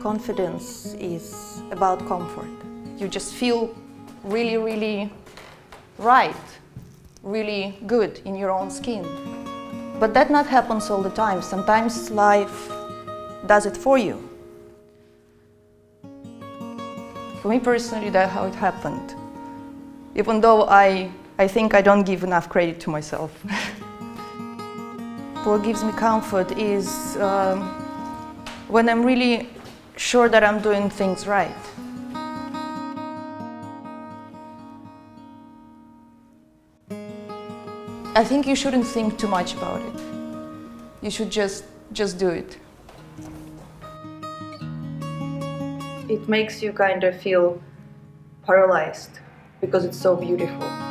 Confidence is about comfort. You just feel really, really right, really good in your own skin. But that not happens all the time. Sometimes life does it for you. For me personally, that's how it happened. Even though I, I think I don't give enough credit to myself. what gives me comfort is um, when I'm really sure that I'm doing things right. I think you shouldn't think too much about it. You should just, just do it. It makes you kind of feel paralyzed because it's so beautiful.